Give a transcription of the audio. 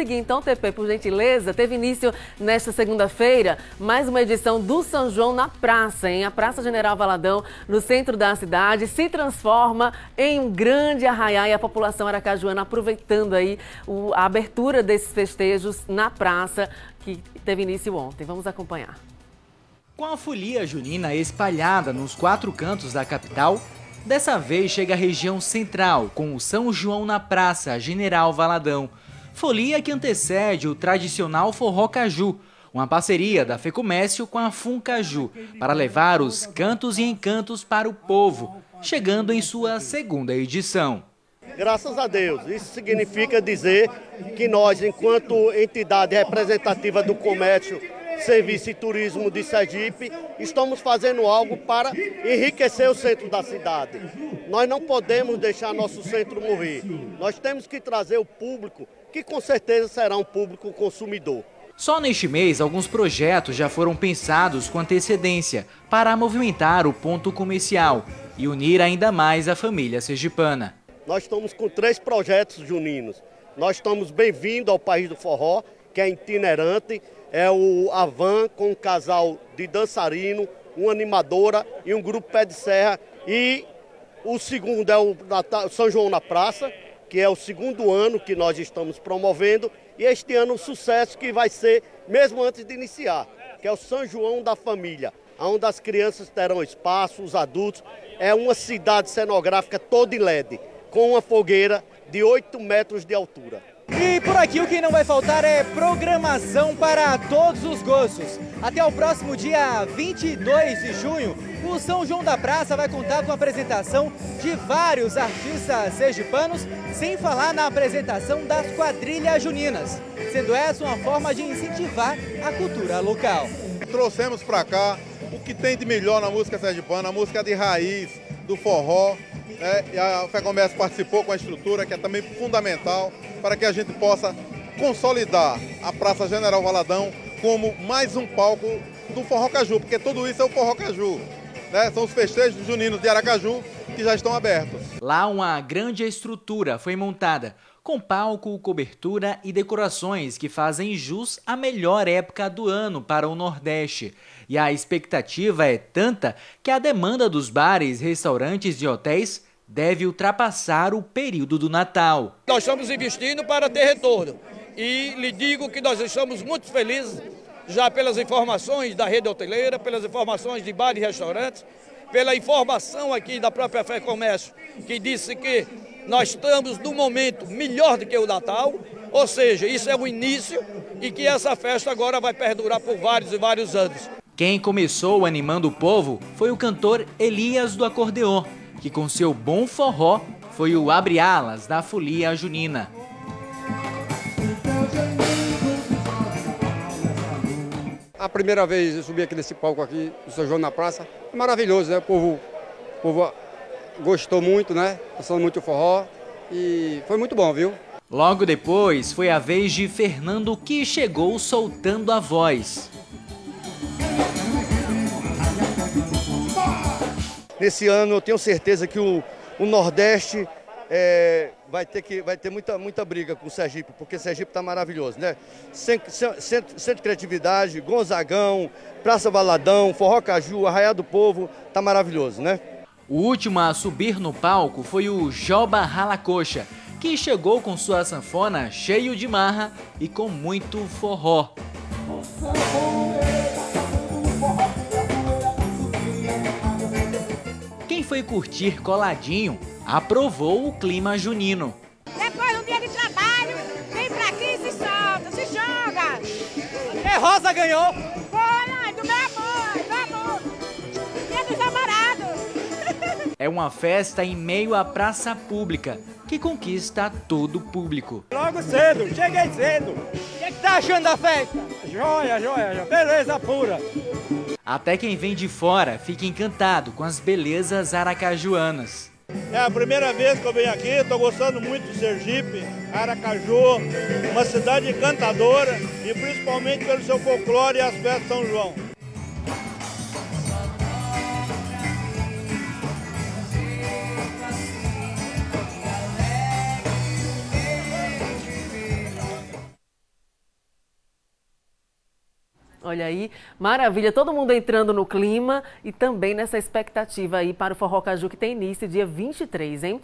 Seguir então, TP, por gentileza, teve início nesta segunda-feira mais uma edição do São João na praça, em a Praça General Valadão, no centro da cidade, se transforma em um grande arraial e a população aracajuana aproveitando aí o, a abertura desses festejos na praça que teve início ontem. Vamos acompanhar. Com a folia junina espalhada nos quatro cantos da capital, dessa vez chega a região central com o São João na Praça General Valadão folia que antecede o tradicional Forró Caju, uma parceria da FEComércio com a Funcaju, para levar os cantos e encantos para o povo, chegando em sua segunda edição. Graças a Deus, isso significa dizer que nós, enquanto entidade representativa do comércio, serviço e turismo de Sergipe, estamos fazendo algo para enriquecer o centro da cidade. Nós não podemos deixar nosso centro morrer. Nós temos que trazer o público que com certeza será um público consumidor. Só neste mês, alguns projetos já foram pensados com antecedência para movimentar o ponto comercial e unir ainda mais a família sergipana. Nós estamos com três projetos juninos. Nós estamos bem-vindo ao País do Forró, que é itinerante, é o Avan com um casal de dançarino, uma animadora e um grupo pé de serra. E o segundo é o São João na Praça, que é o segundo ano que nós estamos promovendo, e este ano o sucesso que vai ser, mesmo antes de iniciar, que é o São João da Família, onde as crianças terão espaço, os adultos. É uma cidade cenográfica toda em LED, com uma fogueira de 8 metros de altura. E por aqui o que não vai faltar é programação para todos os gostos. Até o próximo dia 22 de junho, o São João da Praça vai contar com a apresentação de vários artistas sergipanos, sem falar na apresentação das quadrilhas juninas, sendo essa uma forma de incentivar a cultura local. Trouxemos para cá o que tem de melhor na música sergipana, a música de raiz, do forró, né? e a FEComércio participou com a estrutura, que é também fundamental para que a gente possa consolidar a Praça General Valadão como mais um palco do Forró Caju, porque tudo isso é o Forró Caju. Né? São os festejos juninos de Aracaju que já estão abertos. Lá uma grande estrutura foi montada, com palco, cobertura e decorações que fazem jus à melhor época do ano para o Nordeste. E a expectativa é tanta que a demanda dos bares, restaurantes e hotéis deve ultrapassar o período do Natal. Nós estamos investindo para ter retorno e lhe digo que nós estamos muito felizes já pelas informações da rede hoteleira, pelas informações de bares e restaurantes, pela informação aqui da própria Fé Comércio, que disse que nós estamos no momento melhor do que o Natal, ou seja, isso é o início e que essa festa agora vai perdurar por vários e vários anos. Quem começou animando o povo foi o cantor Elias do Acordeon, que com seu bom forró foi o abre-alas da folia junina. A primeira vez eu subi aqui nesse palco aqui, do São João na Praça, é maravilhoso, né? O povo, o povo gostou muito, né? Passando muito forró e foi muito bom, viu? Logo depois, foi a vez de Fernando que chegou soltando a voz. Nesse ano eu tenho certeza que o, o Nordeste é, vai ter, que, vai ter muita, muita briga com o Sergipe, porque o Sergipe está maravilhoso, né? Centro, centro, centro de Criatividade, Gonzagão, Praça Baladão, Forró Caju, Arraiá do Povo, tá maravilhoso, né? O último a subir no palco foi o Joba Ralacoxa, que chegou com sua sanfona cheio de marra e com muito forró. Foi curtir coladinho, aprovou o clima junino. Depois de um dia de trabalho, vem pra aqui e se solta, se joga. É, Rosa ganhou. Foi, do meu amor, do amor. Dia dos namorados. É uma festa em meio à praça pública, que conquista todo o público. Logo cedo, cheguei cedo. O que, é que tá achando da festa? Joia, joia, beleza pura. Até quem vem de fora fica encantado com as belezas aracajuanas. É a primeira vez que eu venho aqui, estou gostando muito de Sergipe, Aracaju, uma cidade encantadora e principalmente pelo seu folclore e as festas de São João. Olha aí, maravilha, todo mundo entrando no clima e também nessa expectativa aí para o Forró Caju que tem início dia 23, hein?